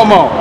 come on.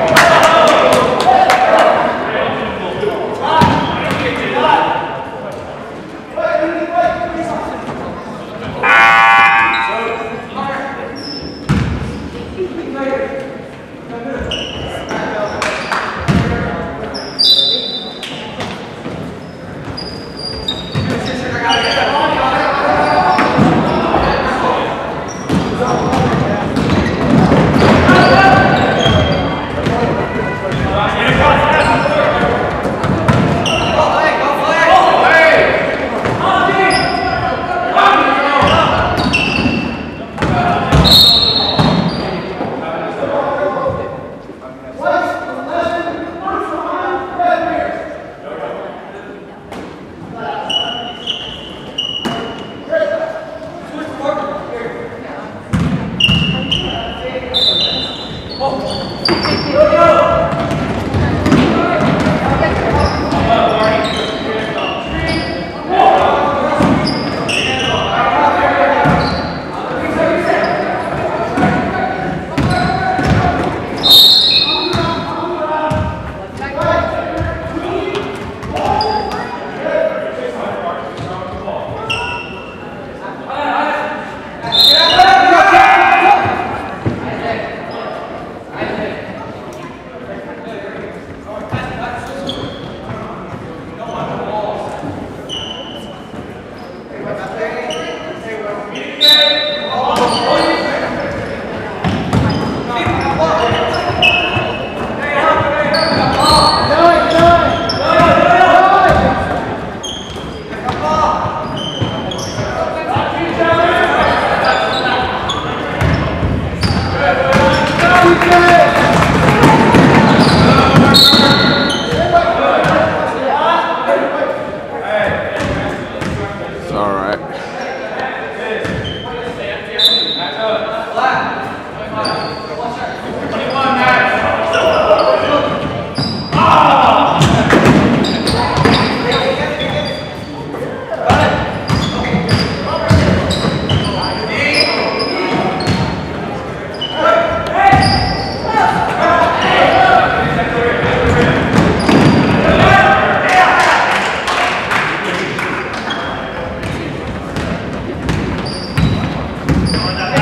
All right. Yeah.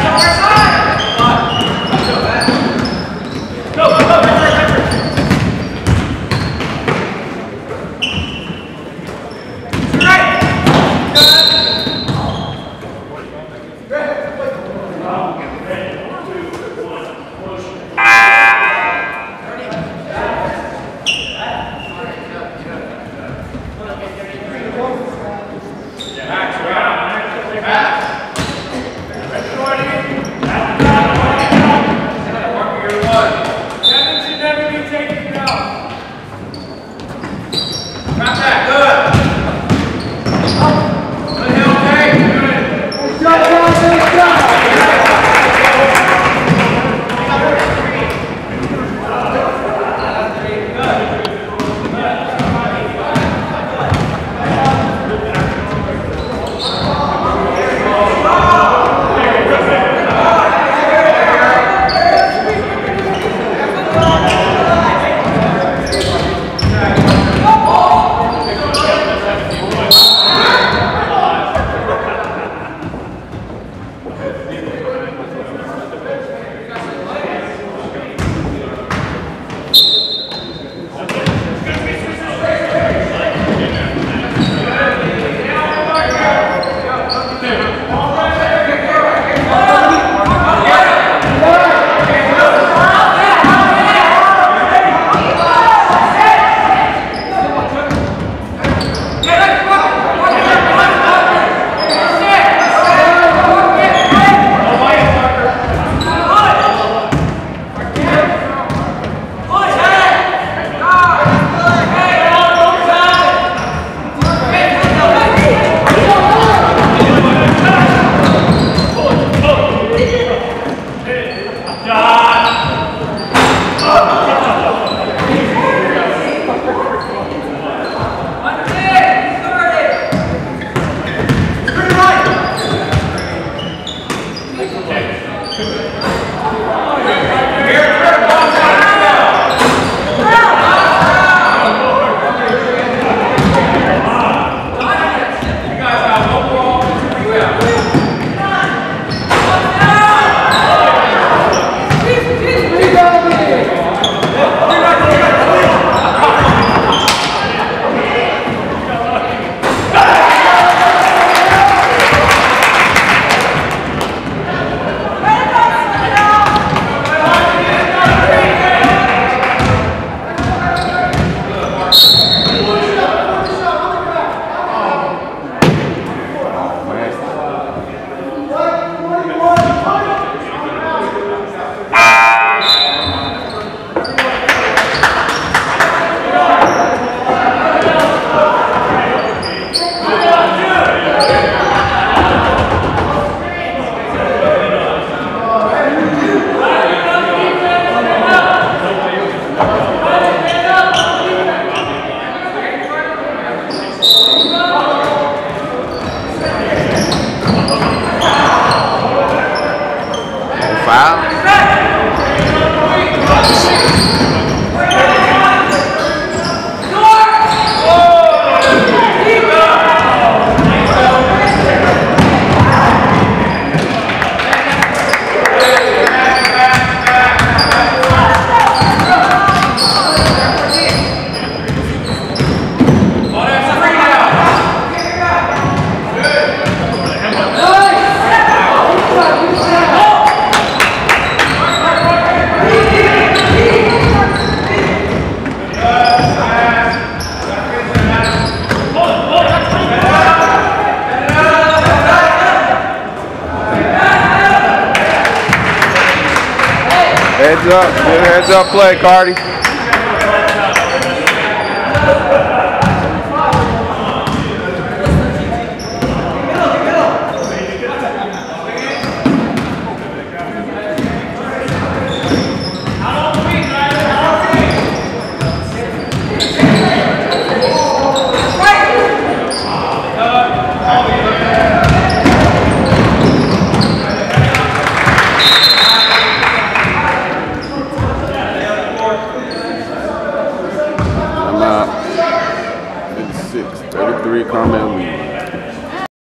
Up. Good heads up play, Cardi.